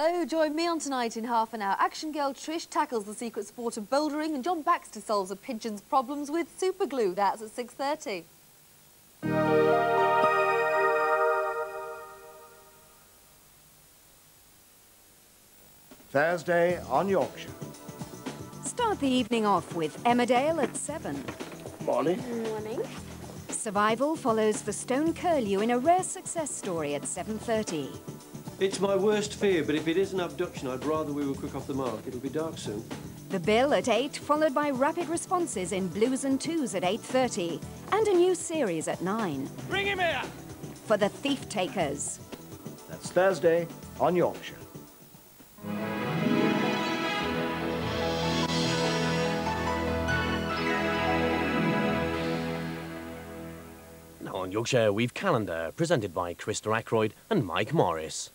Hello, join me on Tonight in half an hour. Action girl Trish tackles the secret sport of bouldering and John Baxter solves a pigeon's problems with super glue. That's at 6.30. Thursday on Yorkshire. Start the evening off with Emmerdale at 7. Morning. Morning. Survival follows the Stone Curlew in a rare success story at 7.30. It's my worst fear, but if it is an abduction, I'd rather we were quick off the mark. It'll be dark soon. The Bill at 8, followed by rapid responses in Blues and Twos at 8.30. And a new series at 9. Bring him here! For the Thief Takers. That's Thursday on Yorkshire. Now on Yorkshire, we've Calendar, presented by Christa Ackroyd and Mike Morris.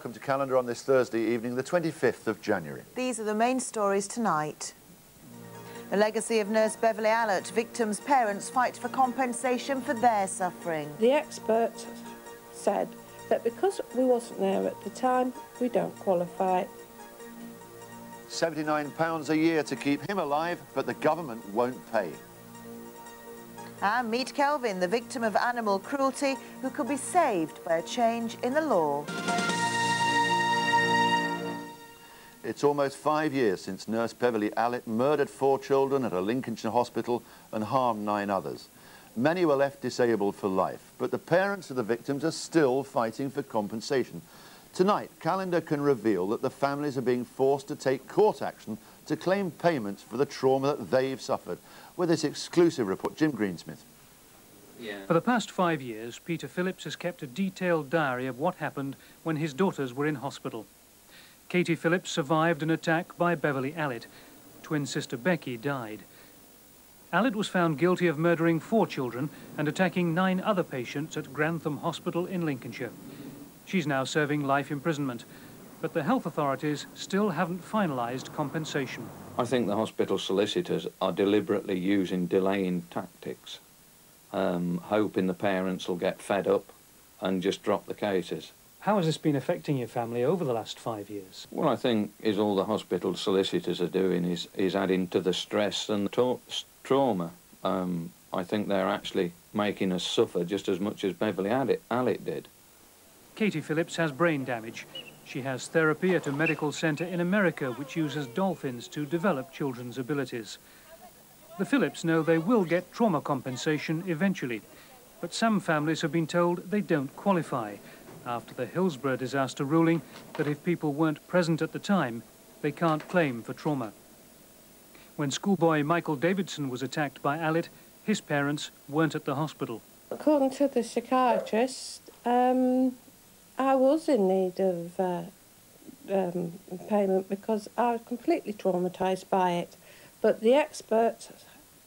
Welcome to Calendar on this Thursday evening, the 25th of January. These are the main stories tonight. The legacy of nurse Beverley Allitt. Victims' parents fight for compensation for their suffering. The experts said that because we wasn't there at the time, we don't qualify. £79 a year to keep him alive, but the government won't pay. And meet Kelvin, the victim of animal cruelty, who could be saved by a change in the law. It's almost five years since nurse Beverley Allitt murdered four children at a Lincolnshire hospital and harmed nine others. Many were left disabled for life, but the parents of the victims are still fighting for compensation. Tonight, Calendar can reveal that the families are being forced to take court action to claim payments for the trauma that they've suffered. With this exclusive report, Jim Greensmith. For the past five years, Peter Phillips has kept a detailed diary of what happened when his daughters were in hospital. Katie Phillips survived an attack by Beverley Allitt. Twin sister Becky died. Allitt was found guilty of murdering four children and attacking nine other patients at Grantham Hospital in Lincolnshire. She's now serving life imprisonment, but the health authorities still haven't finalised compensation. I think the hospital solicitors are deliberately using delaying tactics, um, hoping the parents will get fed up and just drop the cases. How has this been affecting your family over the last five years? What I think is all the hospital solicitors are doing is, is adding to the stress and tra trauma. Um, I think they're actually making us suffer just as much as Beverley Allitt did. Katie Phillips has brain damage. She has therapy at a medical centre in America which uses dolphins to develop children's abilities. The Phillips know they will get trauma compensation eventually, but some families have been told they don't qualify after the Hillsborough disaster ruling that if people weren't present at the time, they can't claim for trauma. When schoolboy Michael Davidson was attacked by Allitt, his parents weren't at the hospital. According to the psychiatrist, um, I was in need of uh, um, payment because I was completely traumatised by it. But the experts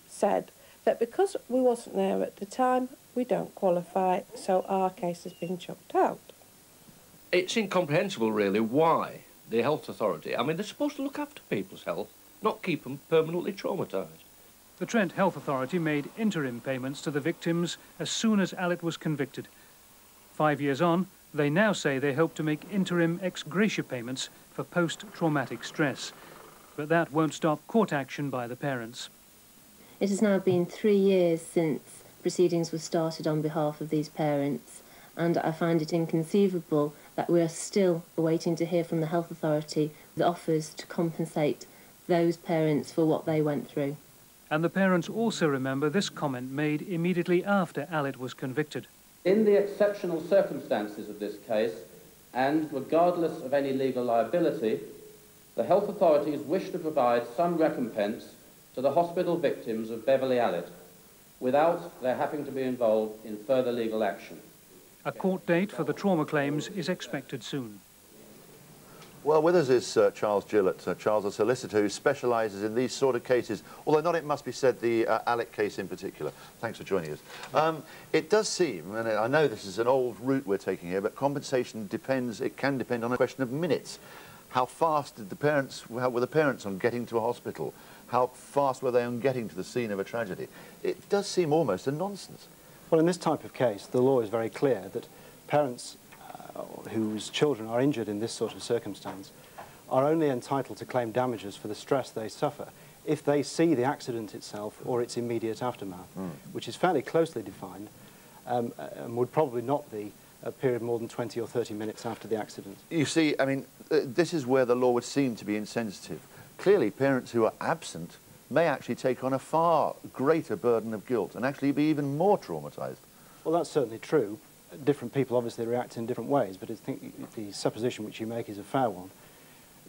said that because we wasn't there at the time, we don't qualify, so our case has been chucked out. It's incomprehensible, really, why the health authority, I mean, they're supposed to look after people's health, not keep them permanently traumatised. The Trent Health Authority made interim payments to the victims as soon as Allitt was convicted. Five years on, they now say they hope to make interim ex gratia payments for post-traumatic stress. But that won't stop court action by the parents. It has now been three years since proceedings were started on behalf of these parents, and I find it inconceivable that we are still awaiting to hear from the health authority the offers to compensate those parents for what they went through. And the parents also remember this comment made immediately after Allitt was convicted. In the exceptional circumstances of this case, and regardless of any legal liability, the health authorities wish to provide some recompense to the hospital victims of Beverley Allitt without their having to be involved in further legal action. A court date for the trauma claims is expected soon. Well, with us is uh, Charles Gillett. Uh, Charles, a solicitor who specialises in these sort of cases, although not, it must be said, the uh, Allitt case in particular. Thanks for joining us. Um, it does seem, and I know this is an old route we're taking here, but compensation depends, it can depend on a question of minutes. How fast did the parents, how were the parents on getting to a hospital? How fast were they on getting to the scene of a tragedy? It does seem almost a nonsense. Well, in this type of case, the law is very clear that parents uh, whose children are injured in this sort of circumstance are only entitled to claim damages for the stress they suffer if they see the accident itself or its immediate aftermath, Mm. which is fairly closely defined um, uh, and would probably not be a period more than 20 or 30 minutes after the accident. You see, I mean, uh, this is where the law would seem to be insensitive. Clearly, parents who are absent may actually take on a far greater burden of guilt and actually be even more traumatised. Well, that's certainly true. Different people obviously react in different ways, but I think the supposition which you make is a fair one.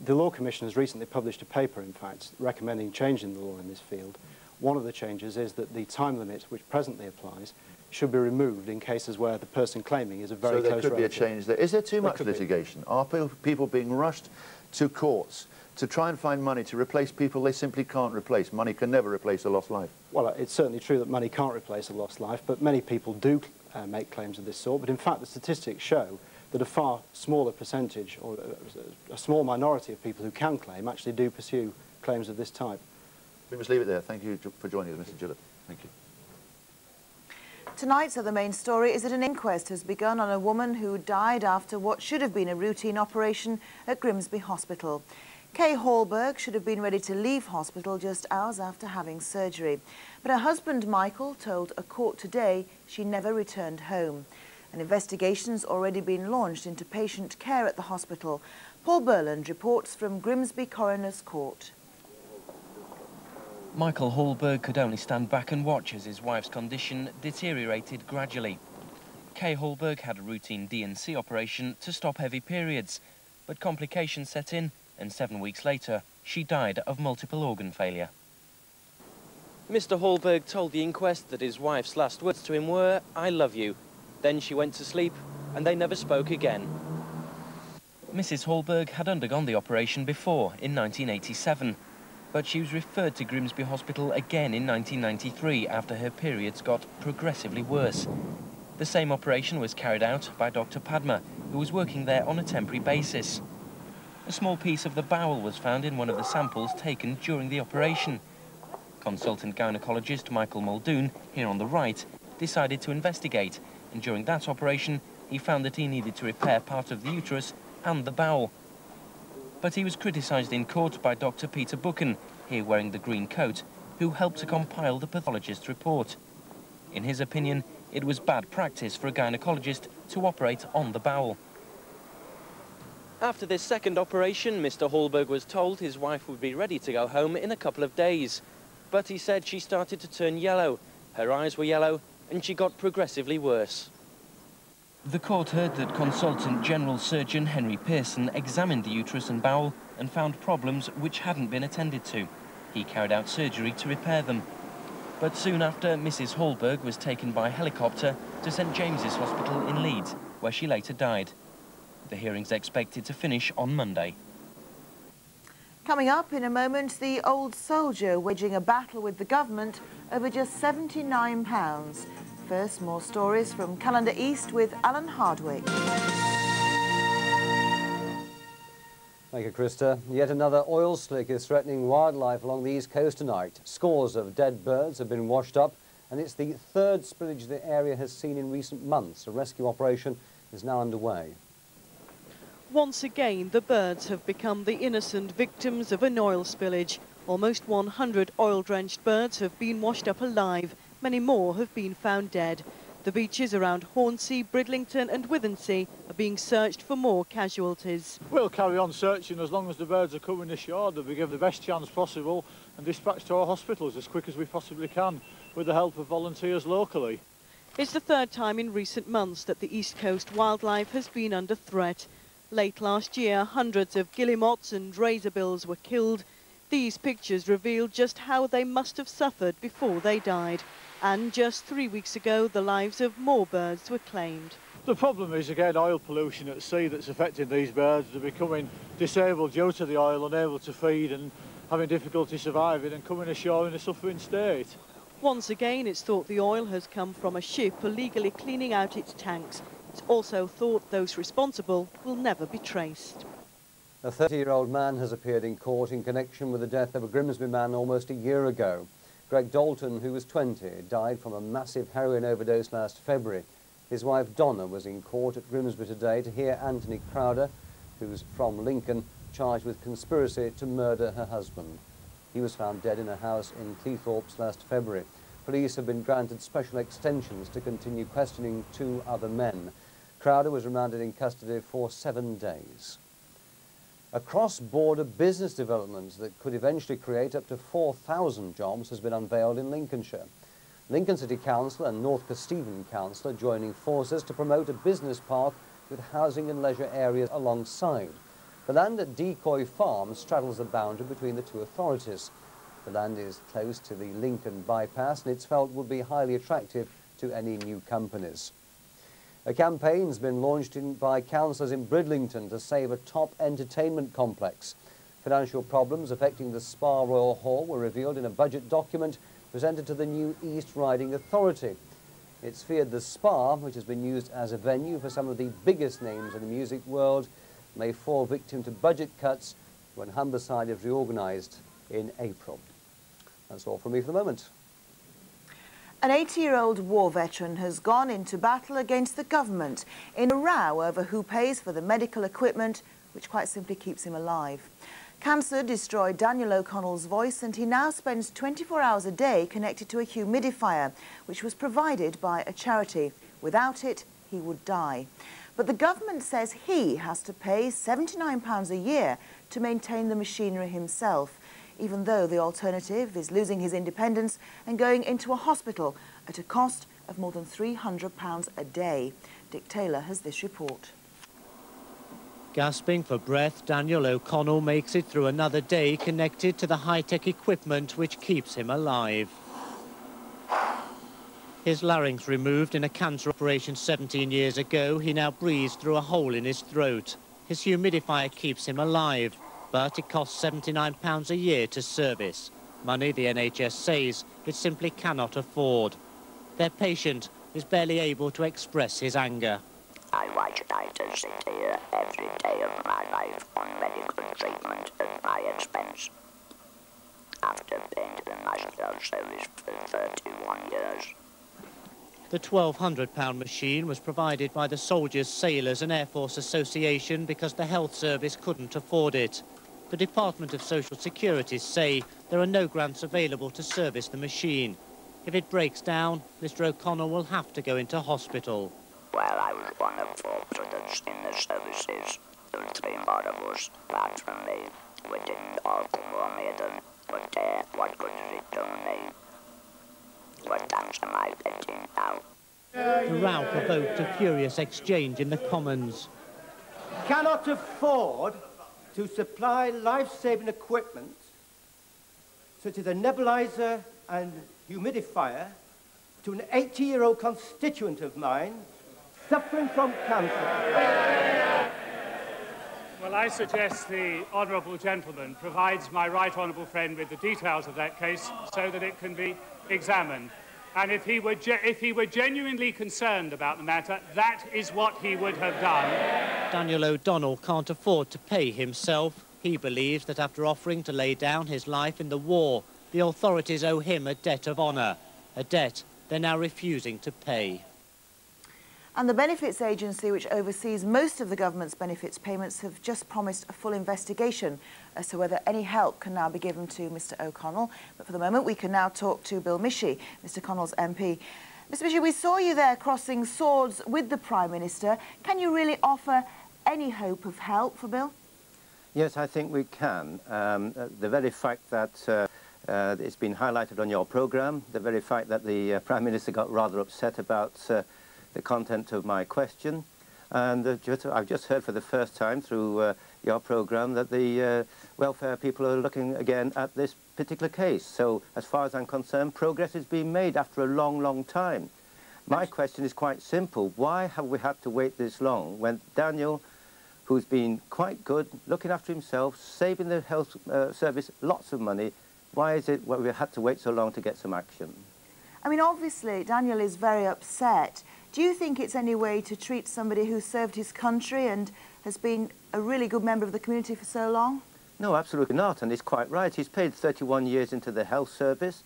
The Law Commission has recently published a paper, in fact, recommending changing the law in this field. One of the changes is that the time limit, which presently applies, should be removed in cases where the person claiming is a very so there could relative. be a change there. Is there too There much could be. litigation? Are people being rushed to courts to try and find money to replace people they simply can't replace? Money can never replace a lost life. Well, it's certainly true that money can't replace a lost life, but many people do uh, make claims of this sort. But in fact, the statistics show that a far smaller percentage, or uh, a small minority of people who can claim, actually do pursue claims of this type. We must leave it there. Thank you for joining us, Mr. Gillett. Thank you. Tonight's other main story is that an inquest has begun on a woman who died after what should have been a routine operation at Grimsby Hospital. Kay Hallberg should have been ready to leave hospital just hours after having surgery. But her husband Michael told a court today she never returned home. An investigation's already been launched into patient care at the hospital. Paul Burland reports from Grimsby Coroner's Court. Michael Hallberg could only stand back and watch as his wife's condition deteriorated gradually. Kay Hallberg had a routine D&C operation to stop heavy periods, but complications set in and seven weeks later she died of multiple organ failure. Mr Hallberg told the inquest that his wife's last words to him were, I love you. Then she went to sleep and they never spoke again. Mrs Hallberg had undergone the operation before in 1987, but she was referred to Grimsby Hospital again in 1993 after her periods got progressively worse. The same operation was carried out by Dr Padma, who was working there on a temporary basis. A small piece of the bowel was found in one of the samples taken during the operation. Consultant gynecologist Michael Muldoon, here on the right, decided to investigate, and during that operation, he found that he needed to repair part of the uterus and the bowel. But he was criticised in court by Dr Peter Buchan, here wearing the green coat, who helped to compile the pathologist's report. In his opinion, it was bad practice for a gynecologist to operate on the bowel. After this second operation, Mr Hallberg was told his wife would be ready to go home in a couple of days. But he said she started to turn yellow, her eyes were yellow, and she got progressively worse. The court heard that consultant general surgeon Henry Pearson examined the uterus and bowel and found problems which hadn't been attended to. He carried out surgery to repair them. But soon after, Mrs Hallberg was taken by helicopter to St James's Hospital in Leeds, where she later died. The hearing's expected to finish on Monday. Coming up in a moment, the old soldier waging a battle with the government over just £79. First, more stories from Calendar East with Alan Hardwick. Thank you, Christa. Yet another oil slick is threatening wildlife along the east coast tonight. Scores of dead birds have been washed up, and it's the third spillage the area has seen in recent months. A rescue operation is now underway. Once again, the birds have become the innocent victims of an oil spillage. Almost 100 oil-drenched birds have been washed up alive. Many more have been found dead. The beaches around Hornsea, Bridlington and Withernsea are being searched for more casualties. We'll carry on searching as long as the birds are coming ashore. They'll be given the best chance possible and dispatched to our hospitals as quick as we possibly can with the help of volunteers locally. It's the third time in recent months that the East Coast wildlife has been under threat. Late last year, hundreds of guillemots and razorbills were killed. These pictures reveal just how they must have suffered before they died. And just three weeks ago, the lives of more birds were claimed. The problem is, again, oil pollution at sea that's affecting these birds. They're becoming disabled due to the oil, unable to feed and having difficulty surviving and coming ashore in a suffering state. Once again, it's thought the oil has come from a ship illegally cleaning out its tanks. It's also thought those responsible will never be traced. A 30-year-old man has appeared in court in connection with the death of a Grimsby man almost a year ago. Greg Dalton, who was 20, died from a massive heroin overdose last February. His wife Donna was in court at Grimsby today to hear Anthony Crowder, who's from Lincoln, charged with conspiracy to murder her husband. He was found dead in a house in Cleethorpes last February. Police have been granted special extensions to continue questioning two other men. Crowder was remanded in custody for seven days. A cross-border business development that could eventually create up to 4,000 jobs has been unveiled in Lincolnshire. Lincoln City Council and North Kesteven Council are joining forces to promote a business park with housing and leisure areas alongside. The land at Decoy Farm straddles the boundary between the two authorities. The land is close to the Lincoln bypass and it's felt would be highly attractive to any new companies. A campaign's been launched by councillors in Bridlington to save a top entertainment complex. Financial problems affecting the Spa Royal Hall were revealed in a budget document presented to the new East Riding Authority. It's feared the Spa, which has been used as a venue for some of the biggest names in the music world, may fall victim to budget cuts when Humberside is reorganised in April. That's all from me for the moment. An 80-year-old war veteran has gone into battle against the government in a row over who pays for the medical equipment which quite simply keeps him alive. Cancer destroyed Daniel O'Connell's voice and he now spends 24 hours a day connected to a humidifier which was provided by a charity. Without it, he would die. But the government says he has to pay £79 a year to maintain the machinery himself even though the alternative is losing his independence and going into a hospital at a cost of more than £300 a day. Dick Taylor has this report. Gasping for breath, Daniel O'Connell makes it through another day connected to the high-tech equipment which keeps him alive. His larynx removed in a cancer operation 17 years ago, he now breathes through a hole in his throat. His humidifier keeps him alive but it costs £79 a year to service. Money the NHS says it simply cannot afford. Their patient is barely able to express his anger. I watch to sit here every day of my life on medical treatment at my expense. After being to the National Service for 31 years. The £1,200 machine was provided by the Soldiers, Sailors and Air Force Association because the health service couldn't afford it the Department of Social Security say there are no grants available to service the machine. If it breaks down, Mr O'Connor will have to go into hospital. Well, I was one of four brothers in the services. There were three more of us, apart from me. We didn't all come home either, but uh, what good did it do me? What dance am I getting now? The row provoked a furious exchange in the Commons. Cannot afford to supply life-saving equipment such as a nebulizer and humidifier to an 80-year-old constituent of mine suffering from cancer. Well, I suggest the honourable gentleman provides my right honourable friend with the details of that case so that it can be examined. And if he, were if he were genuinely concerned about the matter, that is what he would have done. Daniel O'Donnell can't afford to pay himself. He believes that after offering to lay down his life in the war, the authorities owe him a debt of honour, a debt they're now refusing to pay. And the Benefits Agency, which oversees most of the government's benefits payments, have just promised a full investigation as to whether any help can now be given to Mr O'Connell. But for the moment, we can now talk to Bill Michie, Mr Connell's MP. Mr Michie, we saw you there crossing swords with the Prime Minister. Can you really offer any hope of help for Bill? Yes, I think we can. Um, uh, the very fact that uh, uh, it's been highlighted on your programme, the very fact that the uh, Prime Minister got rather upset about uh, the content of my question. And uh, just, I've just heard for the first time through uh, your programme that the uh, welfare people are looking again at this particular case. So as far as I'm concerned, progress is being made after a long, long time. My question is quite simple. Why have we had to wait this long when Daniel, who's been quite good, looking after himself, saving the health uh, service lots of money, why is it well, we had to wait so long to get some action? I mean, obviously, Daniel is very upset. Do you think it's any way to treat somebody who served his country and has been a really good member of the community for so long? No, absolutely not, and he's quite right. He's paid 31 years into the health service,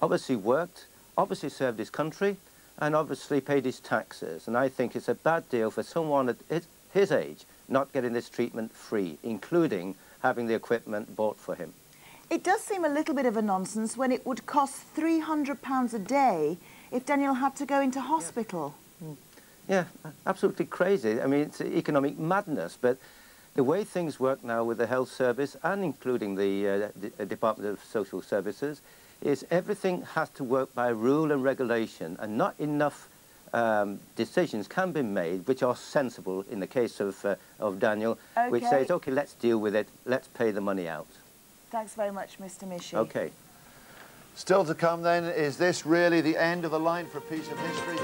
obviously worked, obviously served his country, and obviously paid his taxes. And I think it's a bad deal for someone at his age not getting this treatment free, including having the equipment bought for him. It does seem a little bit of a nonsense when it would cost £300 a day if Daniel had to go into hospital. Yeah, absolutely crazy. I mean, it's economic madness, but the way things work now with the health service and including the, uh, the Department of Social Services is everything has to work by rule and regulation and not enough um, decisions can be made which are sensible in the case of, uh, of Daniel, okay. which says, OK, let's deal with it, let's pay the money out. Thanks very much, Mr Michie. OK. Still to come then, is this really the end of the line for a piece of history?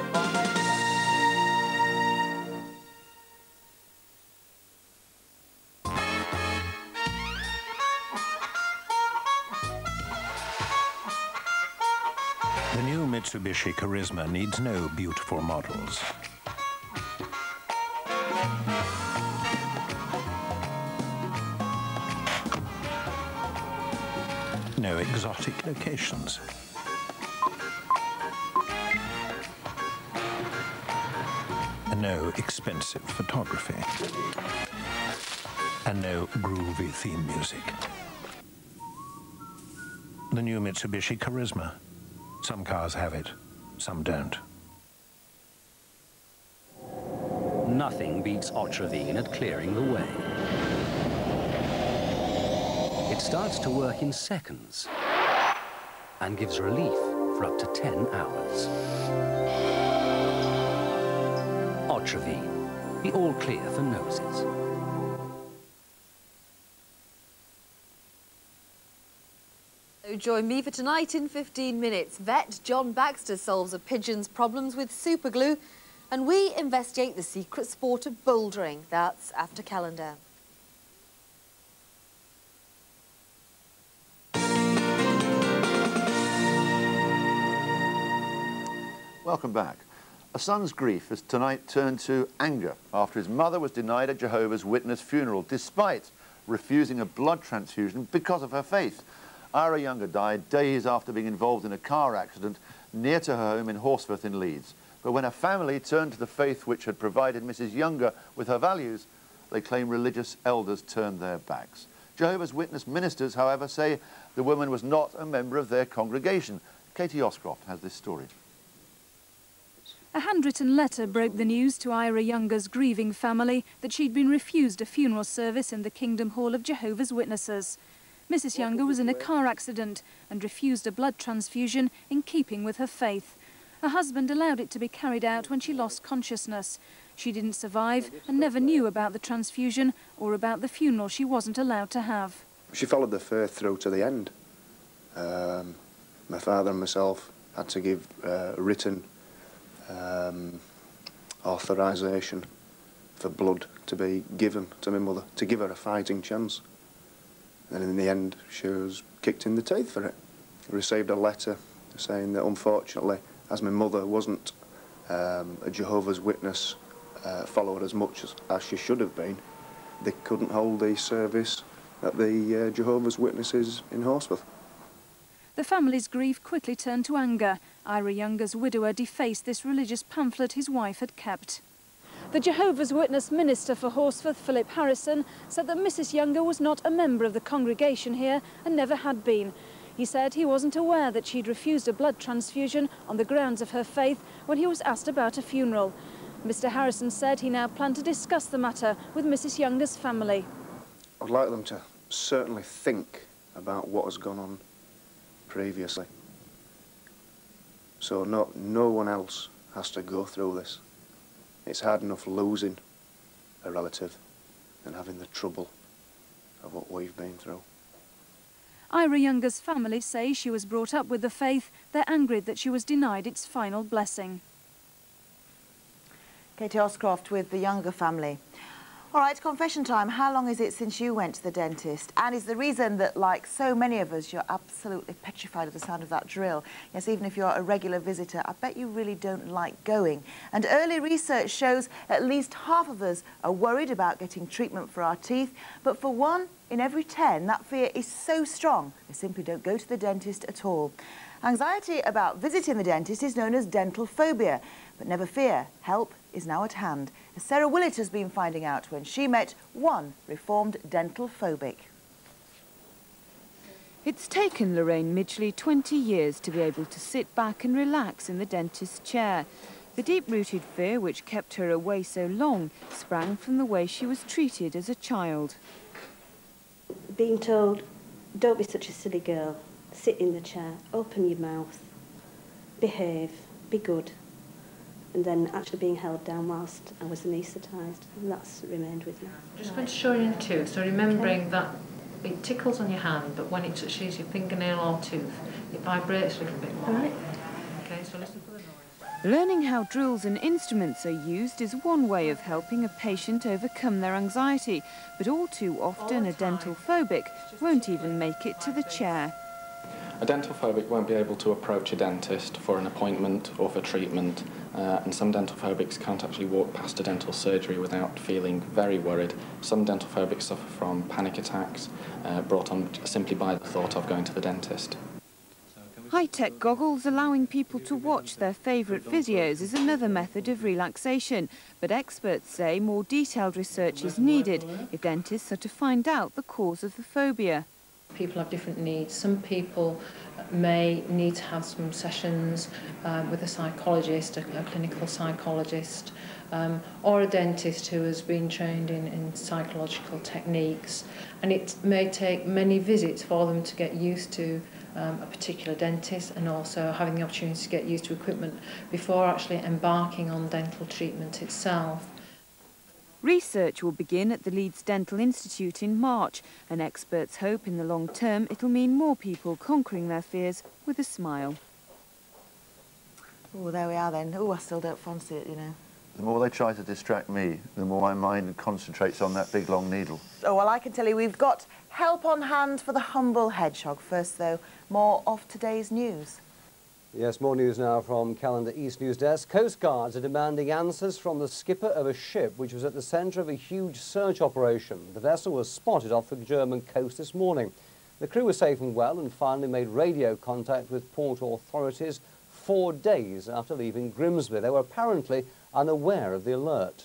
The new Mitsubishi Charisma needs no beautiful models. Exotic locations. And no expensive photography. And no groovy theme music. The new Mitsubishi Charisma. Some cars have it, some don't. Nothing beats Otrivine at clearing the way. It starts to work in seconds and gives relief for up to 10 hours. Otrivine, the all clear for noses. Join me for tonight in 15 minutes. Vet John Baxter solves a pigeon's problems with super glue and we investigate the secret sport of bouldering. That's after calendar. Welcome back. A son's grief has tonight turned to anger after his mother was denied a Jehovah's Witness funeral despite refusing a blood transfusion because of her faith. Ira Younger died days after being involved in a car accident near to her home in Horsforth in Leeds. But when her family turned to the faith which had provided Mrs. Younger with her values, they claim religious elders turned their backs. Jehovah's Witness ministers, however, say the woman was not a member of their congregation. Katie Oscroft has this story. A handwritten letter broke the news to Ira Younger's grieving family that she'd been refused a funeral service in the Kingdom Hall of Jehovah's Witnesses. Mrs. Younger was in a car accident and refused a blood transfusion in keeping with her faith. Her husband allowed it to be carried out when she lost consciousness. She didn't survive and never knew about the transfusion or about the funeral she wasn't allowed to have. She followed the faith through to the end. Um, my father and myself had to give uh, written um, for blood to be given to my mother, to give her a fighting chance. And in the end, she was kicked in the teeth for it. I received a letter saying that unfortunately, as my mother wasn't um, a Jehovah's Witness uh, follower as much as, as she should have been, they couldn't hold the service at the uh, Jehovah's Witnesses in Horsforth. The family's grief quickly turned to anger. Ira Younger's widower defaced this religious pamphlet his wife had kept. The Jehovah's Witness minister for Horsforth, Philip Harrison, said that Mrs Younger was not a member of the congregation here and never had been. He said he wasn't aware that she'd refused a blood transfusion on the grounds of her faith when he was asked about a funeral. Mr Harrison said he now planned to discuss the matter with Mrs Younger's family. I'd like them to certainly think about what has gone on previously. So no, no one else has to go through this. It's hard enough losing a relative and having the trouble of what we've been through. Ira Younger's family say she was brought up with the faith. They're angry that she was denied its final blessing. Katie Oscroft with the Younger family. All right, confession time. How long is it since you went to the dentist? And is the reason that, like so many of us, you're absolutely petrified of the sound of that drill? Yes, even if you're a regular visitor, I bet you really don't like going. And early research shows at least half of us are worried about getting treatment for our teeth. But for one in every 10, that fear is so strong, they simply don't go to the dentist at all. Anxiety about visiting the dentist is known as dental phobia. But never fear, help is now at hand. As Sarah Willett has been finding out when she met one reformed dental phobic. It's taken Lorraine Midgley 20 years to be able to sit back and relax in the dentist's chair. The deep-rooted fear which kept her away so long sprang from the way she was treated as a child. Being told, don't be such a silly girl, sit in the chair, open your mouth, behave, be good, and then actually being held down whilst I was anaesthetised, and that's remained with me. I'm just going to show you your tooth, so remembering okay. that it tickles on your hand, but when it touches your fingernail or tooth, it vibrates a little bit more. Right. Okay, so listen for the noise. Learning how drills and instruments are used is one way of helping a patient overcome their anxiety, but all too often a dental phobic won't even make it to the chair. A dental phobic won't be able to approach a dentist for an appointment or for treatment, uh, and some dental phobics can't actually walk past a dental surgery without feeling very worried. Some dental phobics suffer from panic attacks uh, brought on simply by the thought of going to the dentist. High-tech goggles allowing people to watch their favourite physios is another method of relaxation, but experts say more detailed research is needed if dentists are to find out the cause of the phobia. People have different needs. Some people may need to have some sessions um, with a psychologist, a, a clinical psychologist, um, or a dentist who has been trained in, in psychological techniques. And it may take many visits for them to get used to um, a particular dentist and also having the opportunity to get used to equipment before actually embarking on dental treatment itself. Research will begin at the Leeds Dental Institute in March, and experts hope in the long term it'll mean more people conquering their fears with a smile. Oh, there we are then. Oh, I still don't fancy it, you know. The more they try to distract me, the more my mind concentrates on that big long needle. Oh, well, I can tell you we've got help on hand for the humble hedgehog. First, though, more of today's news. Yes, more news now from Calendar East News Desk. Coast Guards are demanding answers from the skipper of a ship which was at the centre of a huge search operation. The vessel was spotted off the German coast this morning. The crew was safe and well and finally made radio contact with port authorities four days after leaving Grimsby. They were apparently unaware of the alert.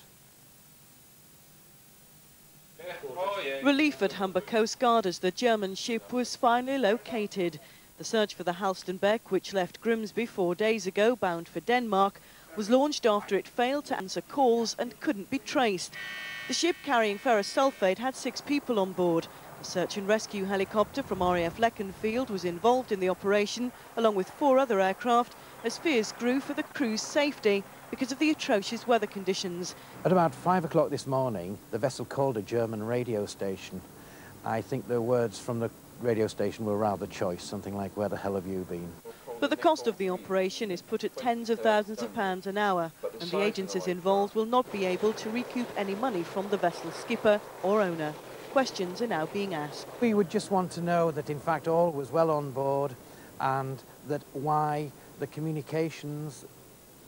Relief at Humber Coast Guard as the German ship was finally located. The search for the Halstenbeck, which left Grimsby four days ago bound for Denmark, was launched after it failed to answer calls and couldn't be traced. The ship carrying ferrous sulfate had six people on board. A search and rescue helicopter from RAF Leconfield was involved in the operation, along with four other aircraft, as fears grew for the crew's safety because of the atrocious weather conditions. At about five o'clock this morning, the vessel called a German radio station. I think the words from the radio station were rather choice, something like, where the hell have you been? But the cost of the operation is put at tens of thousands of pounds an hour, and the agencies involved will not be able to recoup any money from the vessel's skipper or owner. Questions are now being asked. We would just want to know that, in fact, all was well on board and that why the communications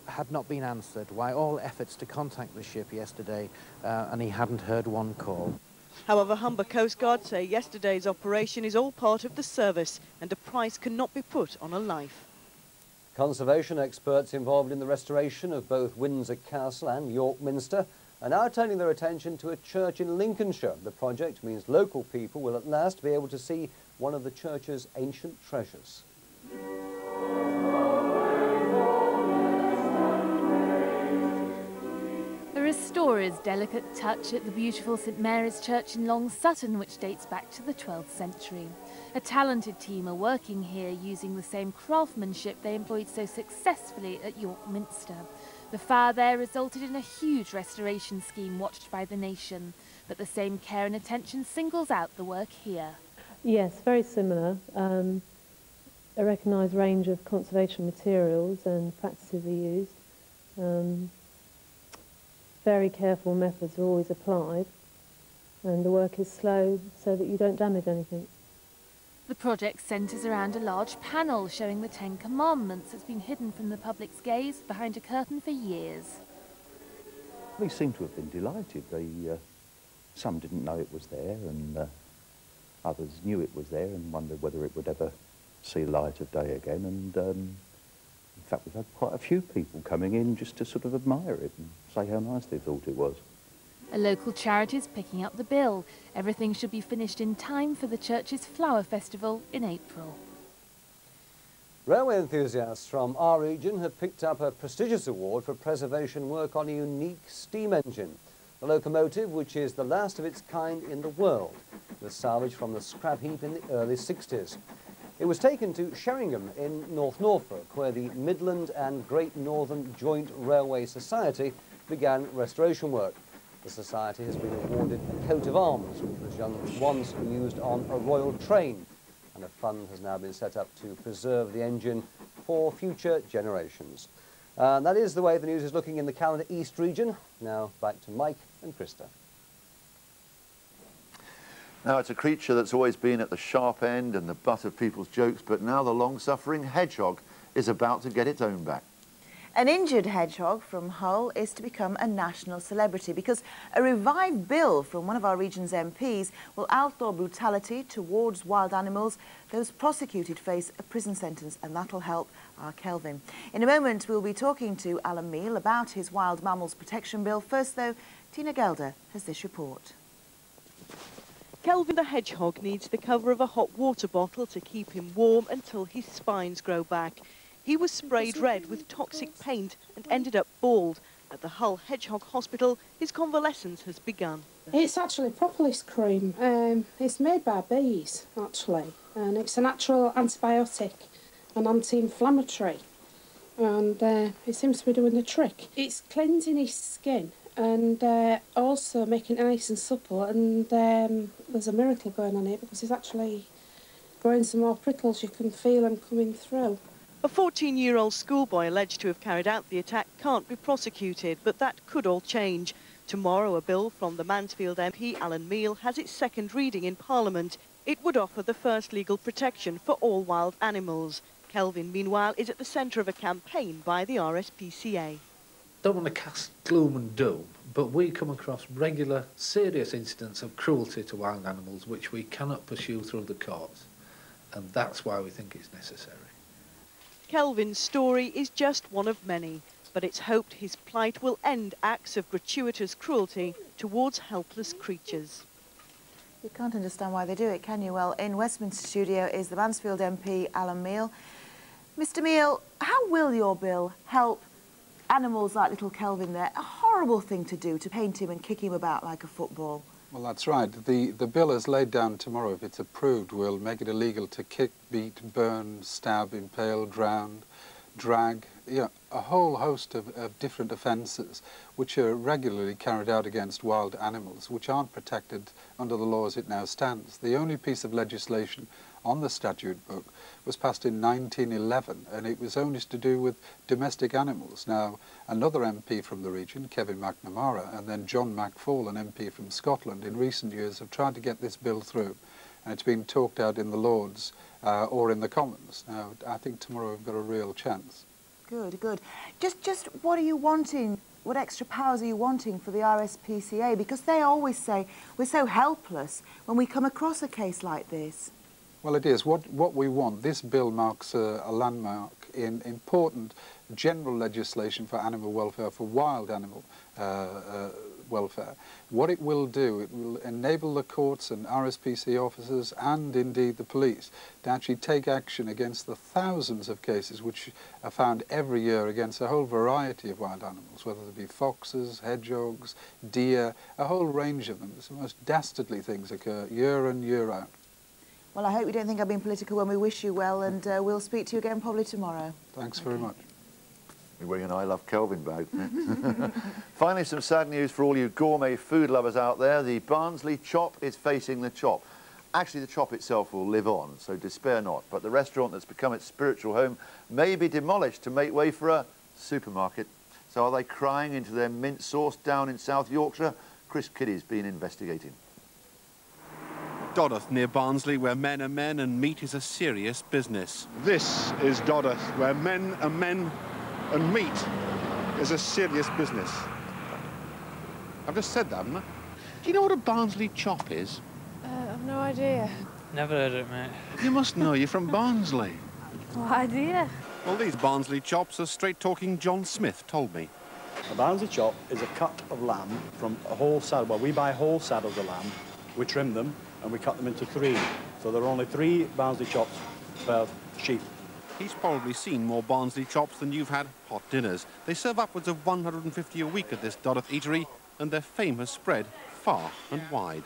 had not been answered, why all efforts to contact the ship yesterday uh, and he hadn't heard one call. However, Humber Coast Guard say yesterday's operation is all part of the service and a price cannot be put on a life. Conservation experts involved in the restoration of both Windsor Castle and York Minster are now turning their attention to a church in Lincolnshire. The project means local people will at last be able to see one of the church's ancient treasures. Restorer's delicate touch at the beautiful St Mary's Church in Long Sutton, which dates back to the 12th century. A talented team are working here using the same craftsmanship they employed so successfully at York Minster. The fire there resulted in a huge restoration scheme watched by the nation, but the same care and attention singles out the work here. Yes, very similar. Um, a recognised range of conservation materials and practices are used. Um, very careful methods are always applied and the work is slow so that you don't damage anything. The project centres around a large panel showing the Ten Commandments that's been hidden from the public's gaze behind a curtain for years. They seem to have been delighted. They, uh, some didn't know it was there and uh, others knew it was there and wondered whether it would ever see light of day again. And um, in fact, we've had quite a few people coming in just to sort of admire it and say how nice they thought it was. A local charity is picking up the bill. Everything should be finished in time for the church's Flower Festival in April. Railway enthusiasts from our region have picked up a prestigious award for preservation work on a unique steam engine. The locomotive, which is the last of its kind in the world, was salvaged from the scrap heap in the early 60s. It was taken to Sheringham in North Norfolk, where the Midland and Great Northern Joint Railway Society began restoration work. The Society has been awarded a coat of arms, which was once used on a royal train, and a fund has now been set up to preserve the engine for future generations. Uh, that is the way the news is looking in the Calendar East region. Now back to Mike and Christa. Now, it's a creature that's always been at the sharp end and the butt of people's jokes, but now the long-suffering hedgehog is about to get its own back. An injured hedgehog from Hull is to become a national celebrity because a revived bill from one of our region's MPs will outlaw brutality towards wild animals. Those prosecuted face a prison sentence and that'll help our Kelvin. In a moment, we'll be talking to Alan Meale about his Wild Mammals Protection Bill. First, though, Tina Gelder has this report. Kelvin the hedgehog needs the cover of a hot water bottle to keep him warm until his spines grow back. He was sprayed red with toxic paint and ended up bald. At the Hull Hedgehog Hospital, his convalescence has begun. It's actually propolis cream. Um, it's made by bees, actually, and it's a natural antibiotic and anti-inflammatory, and uh, it seems to be doing the trick. It's cleansing his skin and uh, also making it nice and supple, and um, there's a miracle going on here because it's actually growing some more prickles. You can feel them coming through. A 14-year-old schoolboy alleged to have carried out the attack can't be prosecuted, but that could all change. Tomorrow, a bill from the Mansfield MP, Alan Meale, has its second reading in Parliament. It would offer the first legal protection for all wild animals. Kelvin, meanwhile, is at the centre of a campaign by the RSPCA. Don't want to cast gloom and doom, but we come across regular, serious incidents of cruelty to wild animals which we cannot pursue through the courts. And that's why we think it's necessary. Kelvin's story is just one of many, but it's hoped his plight will end acts of gratuitous cruelty towards helpless creatures. You can't understand why they do it, can you? Well, in Westminster Studio is the Mansfield MP, Alan Meale. Mr Meale, how will your bill help animals like little Kelvin there? A horrible thing to do, to paint him and kick him about like a football. Well, that's right. The, the bill is laid down tomorrow, if it's approved, we'll make it illegal to kick, beat, burn, stab, impale, drown, drag, you know, a whole host of, of different offences which are regularly carried out against wild animals, which aren't protected under the law as it now stands. The only piece of legislation on the statute book was passed in 1911 and it was only to do with domestic animals. Now another MP from the region, Kevin McNamara, and then John McFall, an MP from Scotland, in recent years have tried to get this bill through and it's been talked out in the Lords uh, or in the Commons. Now I think tomorrow we've got a real chance. Good, good. Just, just what are you wanting what extra powers are you wanting for the RSPCA? Because they always say we're so helpless when we come across a case like this. Well, it is. What, what we want, this bill marks a, a landmark in important general legislation for animal welfare, for wild animal uh, uh, welfare. What it will do, it will enable the courts and RSPC officers and indeed the police to actually take action against the thousands of cases which are found every year against a whole variety of wild animals, whether they be foxes, hedgehogs, deer, a whole range of them. The most dastardly things occur year in, year out. Well, I hope you don't think I've been political when we wish you well, and uh, we'll speak to you again probably tomorrow. Thanks very much. You're wearing I Love Kelvin bag. Finally, some sad news for all you gourmet food lovers out there. The Barnsley chop is facing the chop. Actually, the chop itself will live on, so despair not. But the restaurant that's become its spiritual home may be demolished to make way for a supermarket. So are they crying into their mint sauce down in South Yorkshire? Chris Kiddy's been investigating. Dodworth near Barnsley, where men are men and meat is a serious business. This is Dodworth, where men are men and meat is a serious business. I've just said that, haven't I? Do you know what a Barnsley chop is? Uh, I've no idea. Never heard of it, mate. You must know, you're from Barnsley. What idea? Well, these Barnsley chops are straight-talking John Smith told me. A Barnsley chop is a cut of lamb from a whole saddle. Well, we buy whole saddles of lamb, we trim them, and we cut them into three. So there are only three Barnsley chops per sheep. He's probably seen more Barnsley chops than you've had hot dinners. They serve upwards of 150 a week at this Dodworth eatery, and their fame has spread far and wide.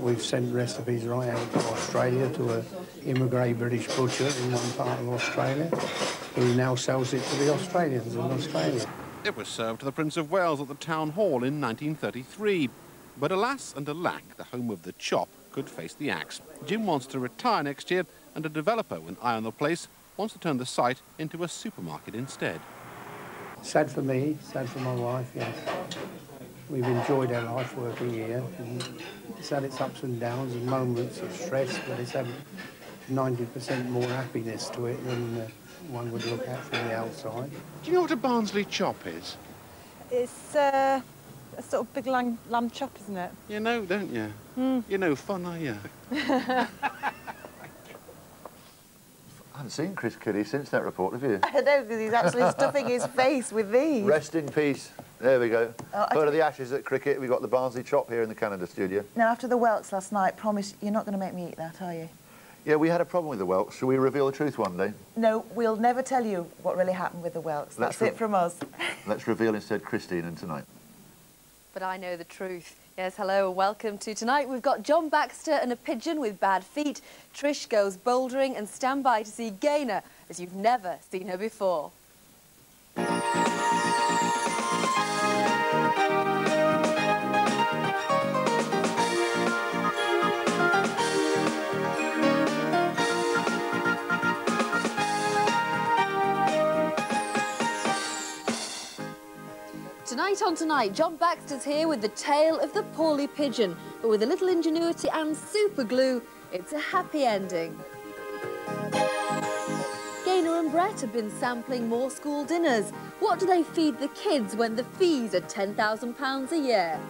We've sent recipes right out to Australia to a immigrant British butcher in one part of Australia, who now sells it to the Australians in Australia. It was served to the Prince of Wales at the Town Hall in 1933. But alas and alack, the home of the chop could face the axe. Jim wants to retire next year, and a developer with an eye on the place wants to turn the site into a supermarket instead. Sad for me, sad for my wife, yes. We've enjoyed our life working here. And it's had its ups and downs and moments of stress, but it's had 90% more happiness to it than uh, one would look at from the outside. Do you know what a Barnsley chop is? It's uh, a sort of big lamb, lamb chop, isn't it? You know, don't you? Mm. You're no fun, are you? I haven't seen Chris Kiddy since that report, have you? I know, because he's actually stuffing his face with these. Rest in peace. There we go. Oh, I of the ashes at cricket. We've got the Barnsley chop here in the Calendar studio. Now, after the whelks last night, promise you're not going to make me eat that, are you? Yeah, we had a problem with the Welsh. Shall we reveal the truth one day? No, we'll never tell you what really happened with the whelks. Let's That's it from us. Let's reveal instead Christine and tonight. But I know the truth. Yes, hello and welcome to tonight. We've got John Baxter and a pigeon with bad feet. Trish goes bouldering and stand by to see Gaynor as you've never seen her before. On Tonight, John Baxter's here with the tale of the poorly pigeon, but with a little ingenuity and super glue, it's a happy ending. Gaynor and Brett have been sampling more school dinners. What do they feed the kids when the fees are £10,000 a year?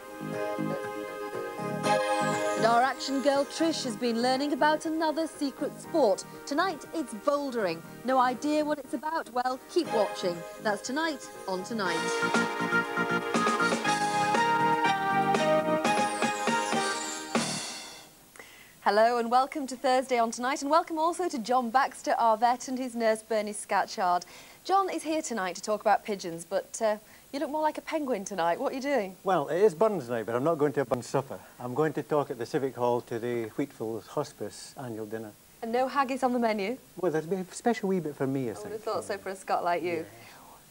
And our action girl Trish has been learning about another secret sport. Tonight it's bouldering. No idea what it's about? Well, keep watching. That's tonight on Tonight. Hello and welcome to Thursday on Tonight and welcome also to John Baxter, our vet, and his nurse Bernie Scatchard. John is here tonight to talk about pigeons, but uh, you look more like a penguin tonight. What are you doing? Well, it is Burns night, but I'm not going to a Burns supper. I'm going to talk at the Civic Hall to the Wheatfields Hospice annual dinner. And no haggis on the menu? Well, there'll be a special wee bit for me, I I would have thought so for a Scot like you.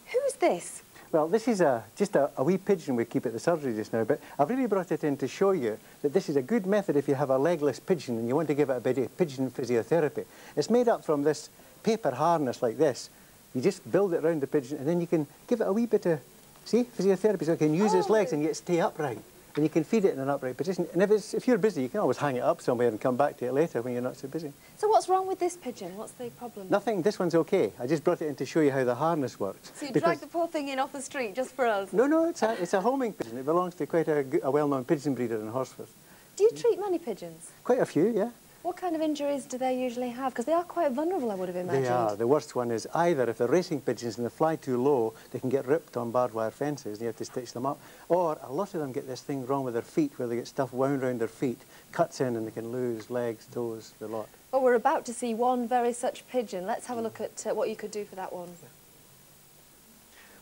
Who's this? Well, this is a, just a, a wee pigeon we keep at the surgery just now, but I've really brought it in to show you that this is a good method if you have a legless pigeon and you want to give it a bit of pigeon physiotherapy. It's made up from this paper harness like this. You just build it around the pigeon and then you can give it a wee bit of, see, physiotherapy, so it can use its oh. legs and yet stay upright. And you can feed it in an upright position. And if, it's, if you're busy, you can always hang it up somewhere and come back to it later when you're not so busy. So what's wrong with this pigeon? What's the problem? Nothing, this one's okay. I just brought it in to show you how the harness works. So you Because- dragged the poor thing in off the street just for us? No, no, it's a, it's a homing pigeon. It belongs to quite a well-known pigeon breeder in Horsforth. Do you treat many pigeons? Quite a few, yeah. What kind of injuries do they usually have? Because they are quite vulnerable, I would have imagined. They are. The worst one is either if they're racing pigeons and they fly too low, they can get ripped on barbed wire fences and you have to stitch them up. Or a lot of them get this thing wrong with their feet where they get stuff wound around their feet, cuts in and they can lose legs, toes, the lot. Well, we're about to see one very such pigeon. Let's have a look at uh, what you could do for that one.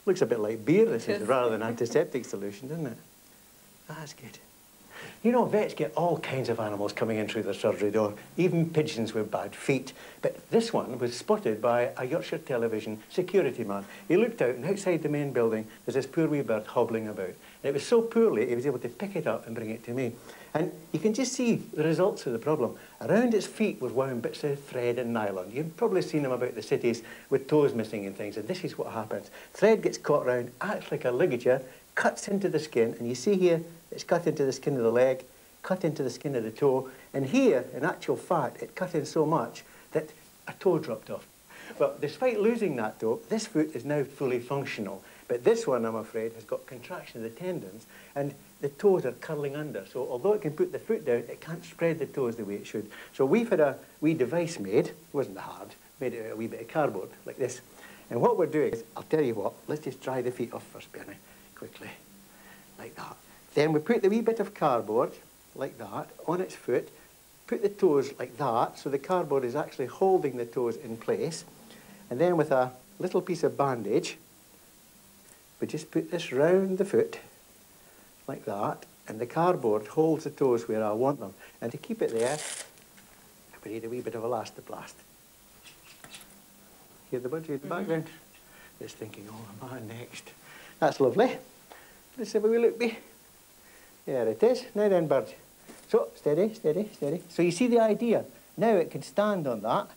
Looks a bit like beer, this is, rather than antiseptic solution, doesn't it? That's good. You know, vets get all kinds of animals coming in through the surgery door, even pigeons with bad feet. But this one was spotted by a Yorkshire television security man. He looked out, and outside the main building, there's this poor wee bird hobbling about. And it was so poorly, he was able to pick it up and bring it to me. And you can just see the results of the problem. Around its feet was wound bits of thread and nylon. You've probably seen them about the cities with toes missing and things, and this is what happens. Thread gets caught around, acts like a ligature, cuts into the skin, and you see here, it's cut into the skin of the leg, cut into the skin of the toe, and here, in actual fact, it cut in so much that a toe dropped off. But despite losing that toe, this foot is now fully functional. But this one, I'm afraid, has got contraction of the tendons, and the toes are curling under. So although it can put the foot down, it can't spread the toes the way it should. So we've had a wee device made, it wasn't hard, made it a wee bit of cardboard, like this. And what we're doing is, I'll tell you what, let's just dry the feet off first, Bernie, quickly, like that. Then we put the wee bit of cardboard, like that, on its foot, put the toes like that, so the cardboard is actually holding the toes in place. And then with a little piece of bandage, we just put this round the foot, like that, and the cardboard holds the toes where I want them. And to keep it there, we need a wee bit of elastoplast. Hear the budgie in the background? Mm-hmm. Just thinking, oh, am I next? That's lovely. Let's have a wee look, be. There it is. Now then, bird. So, steady, steady, steady. So you see the idea. Now it can stand on that,